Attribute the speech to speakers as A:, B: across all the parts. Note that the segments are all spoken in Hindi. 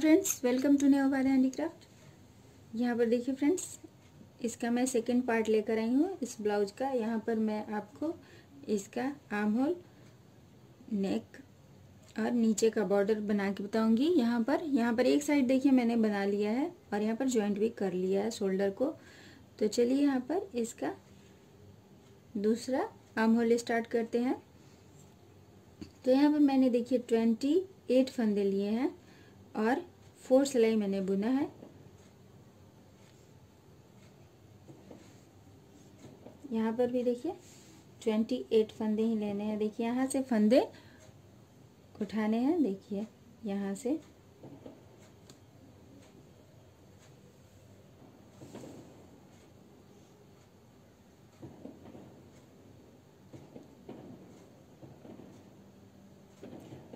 A: Friends, welcome to Newar handicraft. यहाँ पर देखिए फ्रेंड्स, इसका मैं सेकंड पार्ट लेकर आई हूँ, इस ब्लाउज का। यहाँ पर मैं आपको इसका आर्म होल नेक और नीचे का बॉर्डर बना के बताऊँगी। यहाँ पर यहाँ पर एक साइड देखिए मैंने बना लिया है और यहाँ पर ज्वाइंट भी कर लिया है शोल्डर को। तो चलिए यहाँ पर इसका दूसरा आर्म होल स्टार्ट करते हैं। तो यहाँ पर मैंने देखिए ट्वेंटी एट फंदे लिए हैं और फोर सिलाई मैंने बुना है। यहाँ पर भी देखिए ट्वेंटी एट फंदे ही लेने हैं। देखिए, यहाँ से फंदे उठाने हैं। देखिए, यहाँ से।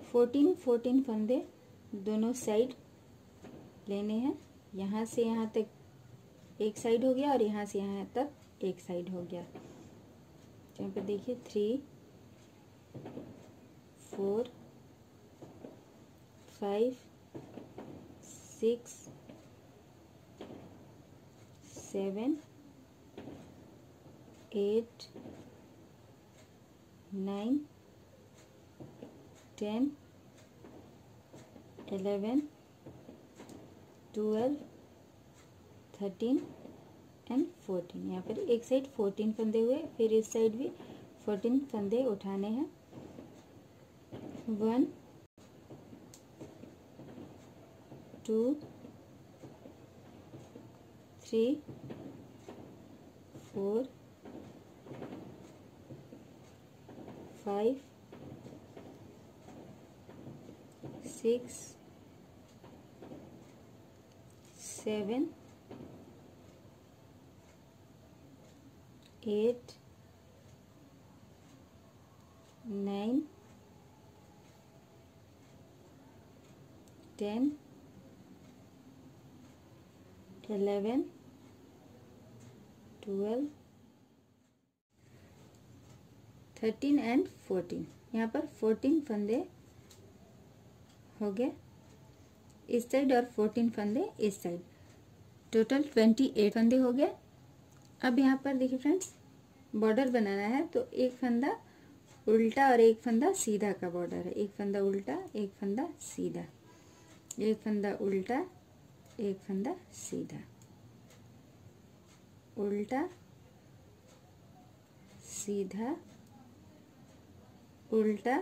A: फोर्टीन फोर्टीन फंदे दोनों साइड लेने हैं। यहाँ से यहाँ तक एक साइड हो गया और यहाँ से यहाँ तक एक साइड हो गया। यहाँ पर देखिए three four five six seven eight nine ten eleven twelve thirteen and fourteen यहाँ पर एक साइड फोर्टीन फंदे हुए, फिर इस साइड भी फोर्टीन फंदे उठाने हैं। One two three four five six seven, eight, nine, ten, eleven, twelve, thirteen and fourteen यहाँ पर फोर्टीन फंदे हो गए। इस साइड और फोर्टीन फंदे इस साइड टोटल ट्वेंटी एट फंदे हो गए। अब यहाँ पर देखिए फ्रेंड्स, बॉर्डर बनाना है तो एक फंदा उल्टा और एक फंदा सीधा का बॉर्डर है। एक फंदा उल्टा, एक फंदा सीधा। एक फंदा उल्टा, एक फंदा सीधा। उल्टा सीधा। उल्टा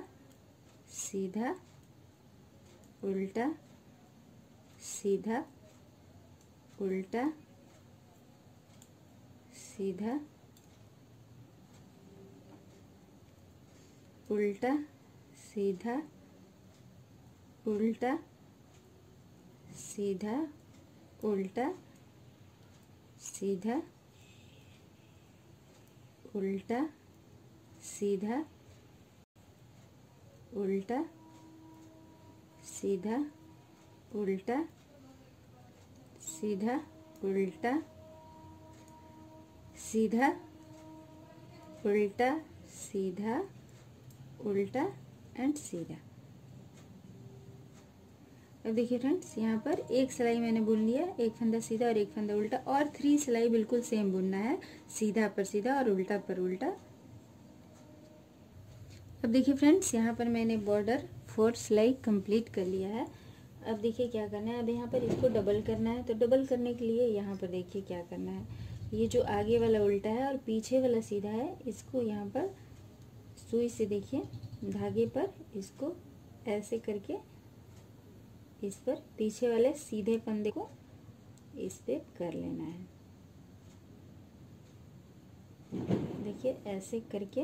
A: सीधा। उल्टा, सीधा। उल्टा सीधा उल्टा सीधा उल्टा सीधा उल्टा सीधा उल्टा सीधा उल्टा सीधा उल्टा सीधा, उल्टा। सीधा उल्टा सीधा, उल्टा एंड सीधा। अब देखिए फ्रेंड्स यहाँ पर एक सिलाई मैंने बुन लिया, एक फंदा सीधा और एक फंदा उल्टा, और थ्री सिलाई बिल्कुल सेम बुनना है, सीधा पर सीधा और उल्टा पर उल्टा। अब देखिए फ्रेंड्स यहाँ पर मैंने बॉर्डर फोर सिलाई कंप्लीट कर लिया है। अब देखिए क्या करना है, अब यहाँ पर इसको डबल करना है तो डबल करने के लिए यहाँ पर देखिए क्या करना है। ये जो आगे वाला उल्टा है और पीछे वाला सीधा है, इसको यहाँ पर सुई से देखिए, धागे पर इसको ऐसे करके इस पर पीछे वाले सीधे पंदे को इस पर कर लेना है। देखिए, ऐसे करके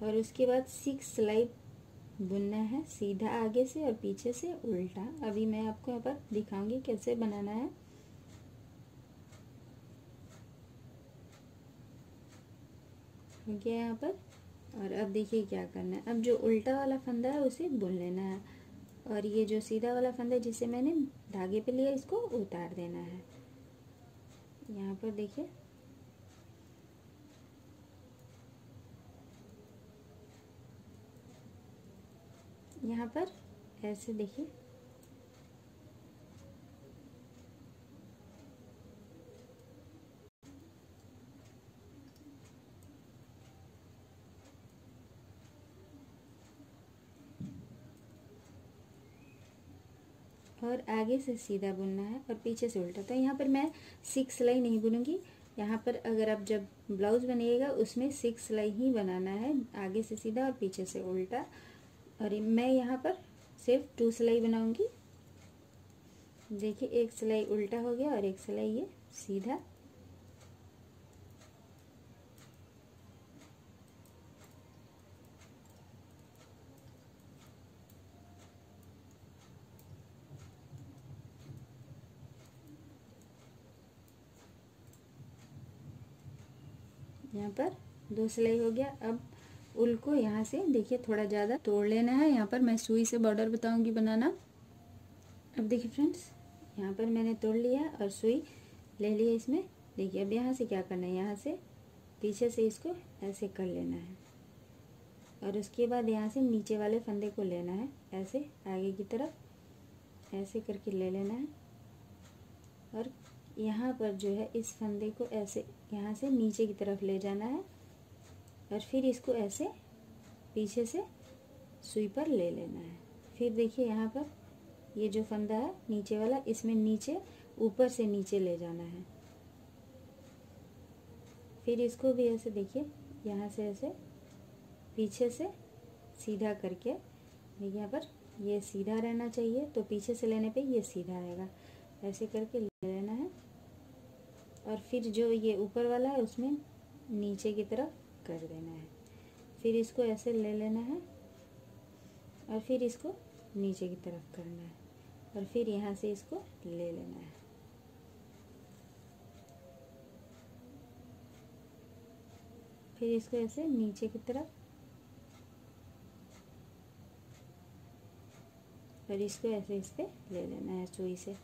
A: और उसके बाद सिक्स स्लाइड बुनना है, सीधा आगे से और पीछे से उल्टा। अभी मैं आपको यहाँ पर दिखाऊँगी कैसे बनाना है। हो गया यहाँ पर। और अब देखिए क्या करना है। अब जो उल्टा वाला फंदा है, उसे बुन लेना है। और ये जो सीधा वाला फंदा जिसे मैंने धागे पे लिया, इसको उतार देना है। यहाँ पर देखिए। यहाँ पर, ऐसे देखिए। और आगे से सीधा बुनना है और पीछे से उल्टा। तो यहाँ पर मैं सिक्स सिलाई नहीं बुनूँगी। यहाँ पर अगर आप जब ब्लाउज बनिएगा उसमें सिक्स सिलाई ही बनाना है, आगे से सीधा और पीछे से उल्टा। और मैं यहाँ पर सिर्फ़ टू सिलाई बनाऊँगी। देखिए, एक सिलाई उल्टा हो गया और एक सिलाई ये सीधा। यहाँ पर दो सिलाई हो गया। अब उल को यहाँ से, देखिए थोड़ा ज़्यादा तोड़ लेना है। यहाँ पर मैं सुई से बॉर्डर बताऊँगी बनाना। अब देखिए फ्रेंड्स, यहाँ पर मैंने तोड़ लिया और सुई ले लिया इसमें। देखिए अब यहाँ से क्या करना है? यहाँ से, पीछे से इसको ऐसे कर लेना है। और उसके बाद यहाँ से नीचे वाले फंदे को लेना है। ऐसे आगे की तरफ़ ऐसे करके ले लेना है। और यहाँ पर जो है इस फंदे को ऐसे, यहाँ से नीचे की तरफ़ ले जाना है। और फिर इसको ऐसे पीछे से सुई पर ले लेना है। फिर देखिए यहाँ पर ये जो फंदा है, नीचे वाला, इसमें नीचे, ऊपर से नीचे ले जाना है। फिर इसको भी ऐसे देखिए, यहाँ से ऐसे, पीछे से सीधा करके, देखिए यहाँ पर ये सीधा रहना चाहिए तो पीछे से लेने पे ये सीधा आएगा। ऐसे करके ले लेना है। और फिर जो ये ऊपर वाला है, उसमें नीचे की तरफ़ कर देना है। फिर इसको ऐसे ले लेना है और फिर इसको नीचे की तरफ़ करना है और फिर यहाँ से इसको ले लेना है। फिर इसको ऐसे नीचे की तरफ़ और इसको ऐसे इस पर ले लेना है सुई से।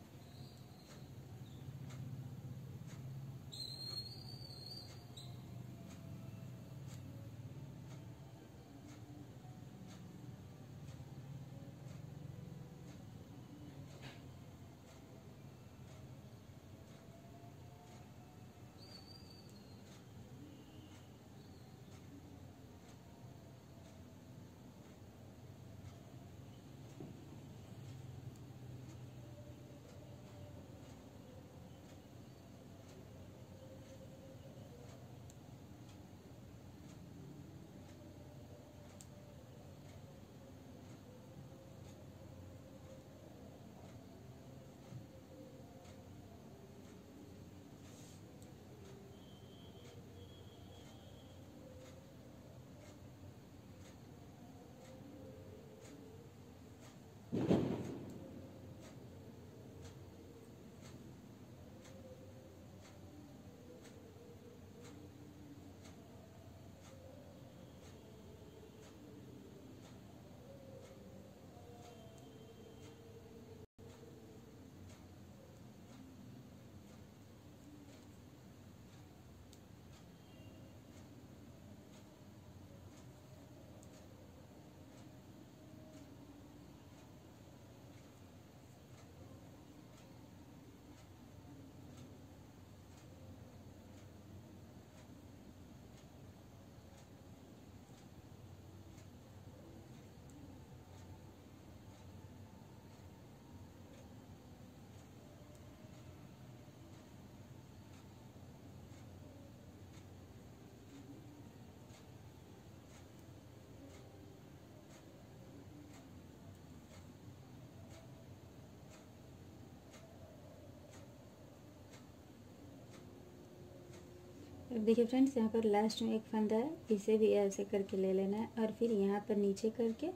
A: देखिए फ्रेंड्स, यहाँ पर लास्ट में एक फंदा है, इसे भी ऐसे करके ले लेना है और फिर यहाँ पर नीचे करके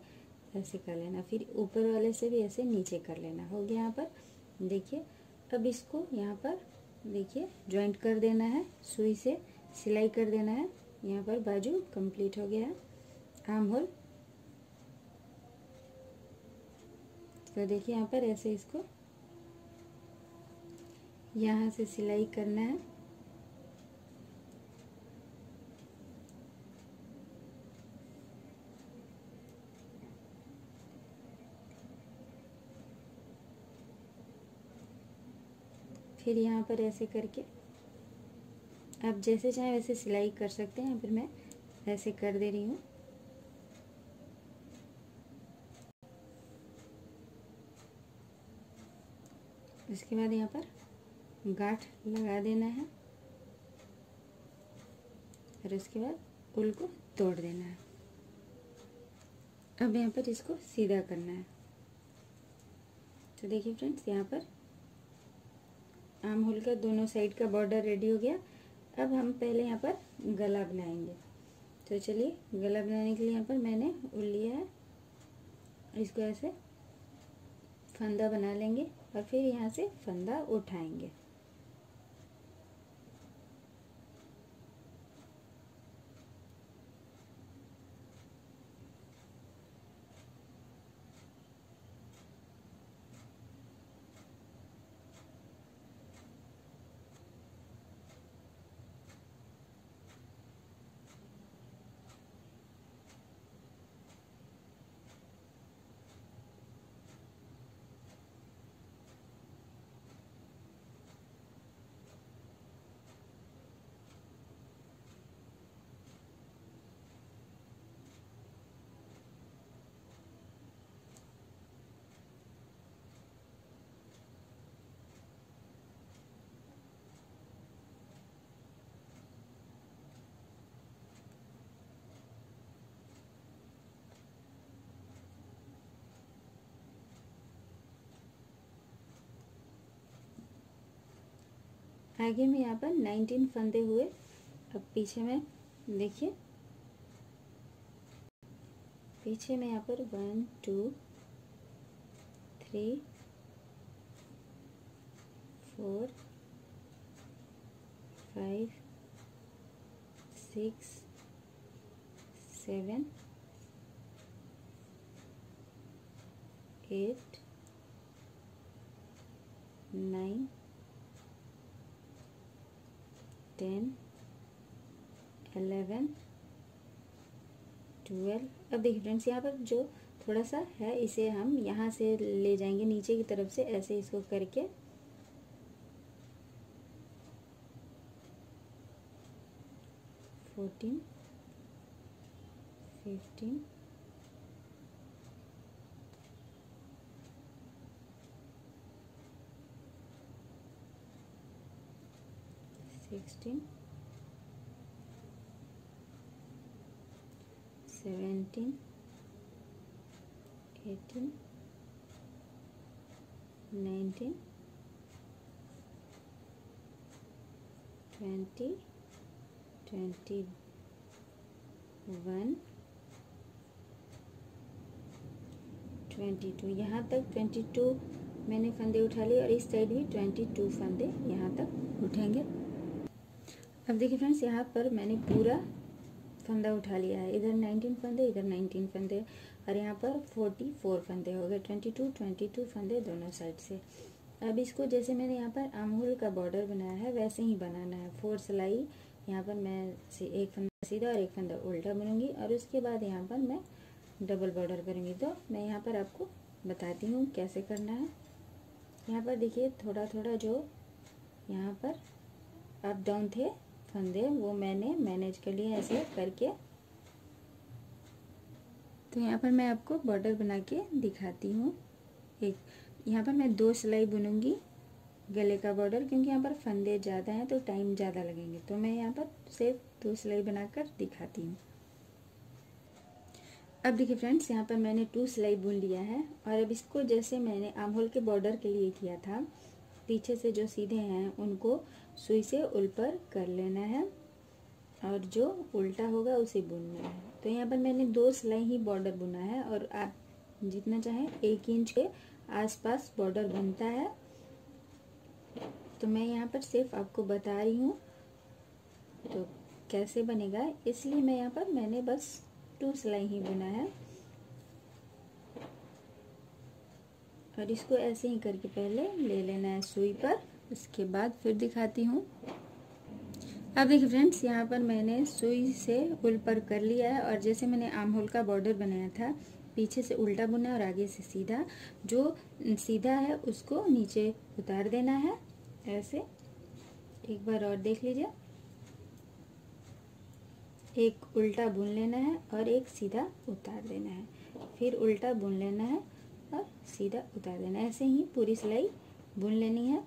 A: ऐसे कर लेना फिर ऊपर वाले से भी ऐसे नीचे कर लेना हो। गया यहाँ पर, देखिए, अब इसको यहाँ पर, देखिए ज्वाइंट कर देना है, सुई से सिलाई कर देना है। यहाँ पर बाजू कंप्लीट हो गया है आर्म होल तो देखिए यहाँ पर ऐसे इसको यहाँ से सिलाई करना है। फिर यहाँ पर ऐसे करके आप जैसे चाहें वैसे सिलाई कर सकते हैं, फिर मैं ऐसे कर दे रही हूँ। इसके बाद यहाँ पर गाठ लगा देना है और उसके बाद उल को तोड़ देना है। अब यहाँ पर इसको सीधा करना है। तो देखिए फ्रेंड्स, यहाँ पर आम होल का दोनों साइड का बॉर्डर रेडी हो गया। अब हम पहले यहाँ पर गला बनाएँगे। तो चलिए, गला बनाने के लिए यहाँ पर मैंने उल लिया है। इसको ऐसे फंदा बना लेंगे और फिर यहाँ से फंदा उठाएँगे। आगे में यहाँ पर नाइनटीन फंदे हुए। अब पीछे में देखिए। पीछे में यहाँ पर one, two, three, four, five, six, seven, eight, nine ten eleven twelve. अब देखिए फ्रेंड्स, यहाँ पर जो थोड़ा सा है, इसे हम यहाँ से ले जाएँगे, नीचे की तरफ़ से ऐसे इसको करके। Fourteen, fifteen seventeen eighteen nineteen twenty twenty one twenty two यहाँ तक 22 मैंने फंदे उठा लिए और इस साइड भी 22 फंदे यहाँ तक उठेंगे। अब देखिए फ्रेंड्स, यहाँ पर मैंने पूरा फंदा उठा लिया है। इधर नाइनटीन फंदे, इधर नाइनटीन फंदे और यहाँ पर फोर्टी फोर फंदे हो गए ट्वेंटी टू ट्वेंटी टू फंदे दोनों साइड से। अब इसको जैसे मैंने यहाँ पर आमूल का बॉर्डर बनाया है, वैसे ही बनाना है। फोर सिलाई, यहाँ पर मैं एक फंदा सीधा और एक फंदा उल्टा बनूँगी और उसके बाद यहाँ पर मैं डबल बॉर्डर करूँगी। तो मैं यहाँ पर आपको बताती हूँ कैसे करना है। यहाँ पर देखिए थोड़ा थोड़ा जो यहाँ पर अप डाउन थे फंदे, वो मैंने मैनेज कर लिया ऐसे करके। तो यहाँ पर मैं आपको बॉर्डर बना के दिखाती हूँ। एक, यहाँ पर मैं दो सिलाई बुनूँगी गले का बॉर्डर क्योंकि यहाँ पर फंदे ज़्यादा हैं तो टाइम ज़्यादा लगेंगे। तो मैं यहाँ पर सिर्फ़ दो सिलाई बनाकर दिखाती हूँ। अब देखिए फ्रेंड्स यहाँ पर मैंने टू सिलाई बुन लिया है और अब इसको जैसे मैंने आमहोल के बॉर्डर के लिए किया था, पीछे से जो सीधे हैं उनको सुई से उल्पर कर लेना है और जो उल्टा होगा उसे बुनना है। तो यहाँ पर मैंने दो सिलाई ही बॉर्डर बुना है और आप जितना चाहें एक इंच के आसपास बॉर्डर बनता है। तो मैं यहाँ पर सिर्फ़ आपको बता रही हूँ तो कैसे बनेगा। इसलिए मैं यहाँ पर मैंने बस टू सिलाई ही बुना है। और इसको ऐसे ही करके पहले ले लेना है सुई पर। उसके बाद फिर दिखाती हूँ। अब देखिए फ्रेंड्स, यहाँ पर मैंने सुई से उल पर कर लिया है और जैसे मैंने आम होल का बॉर्डर बनाया था, पीछे से उल्टा बुना और आगे से सीधा, जो सीधा है उसको नीचे उतार देना है। ऐसे एक बार और देख लीजिए। एक उल्टा बुन लेना है और एक सीधा उतार देना है। फिर उल्टा बुन लेना है और सीधा उतार देना है। ऐसे ही पूरी सिलाई बुन लेनी है।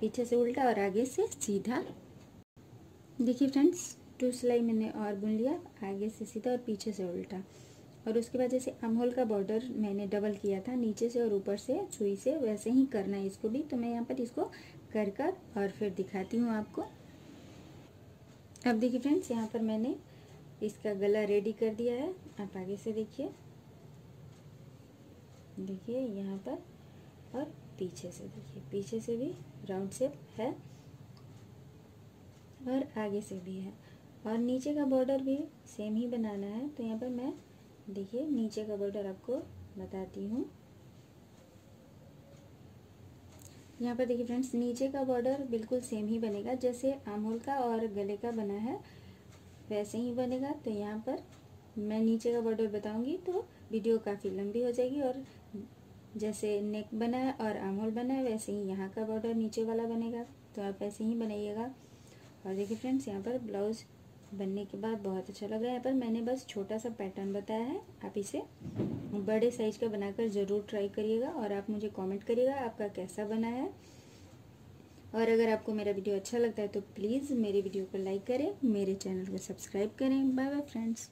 A: पीछे से उल्टा और आगे से सीधा। देखिए फ्रेंड्स, टू सिलाई मैंने और बुन लिया, आगे से सीधा और पीछे से उल्टा। और उसके बाद जैसे अमहोल का बॉर्डर मैंने डबल किया था, नीचे से और ऊपर से सुई से, वैसे ही करना है इसको भी। तो मैं यहाँ पर इसको कर कर और फिर दिखाती हूँ आपको। अब देखिए फ्रेंड्स, यहाँ पर मैंने इसका गला रेडी कर दिया है। आप आगे से देखिए। देखिए, यहाँ पर और पीछे से देखिए, पीछे से भी राउंड शेप है और आगे से भी है। और नीचे का बॉर्डर भी सेम ही बनाना है। तो यहाँ पर मैं देखिए, नीचे का बॉर्डर आपको बताती हूँ। यहाँ पर देखिए फ्रेंड्स नीचे का बॉर्डर बिल्कुल सेम ही बनेगा। जैसे आमोल का और गले का बना है, वैसे ही बनेगा। तो यहाँ पर मैं नीचे का बॉर्डर बताऊँगी तो वीडियो काफ़ी लंबी हो जाएगी और जैसे नेक बना है और आमोल बना है वैसे ही यहाँ का बॉर्डर नीचे वाला बनेगा। तो आप ऐसे ही बनाइएगा। और देखिए फ्रेंड्स यहाँ पर ब्लाउज़ बनने के बाद बहुत अच्छा लग रहा है। यहाँ पर मैंने बस छोटा सा पैटर्न बताया है। आप इसे बड़े साइज़ का बनाकर ज़रूर ट्राई करिएगा और आप मुझे कमेंट करिएगा आपका कैसा बना है। और अगर आपको मेरा वीडियो अच्छा लगता है तो प्लीज़ मेरे वीडियो को लाइक करें, मेरे चैनल को सब्सक्राइब करें। Bye bye friends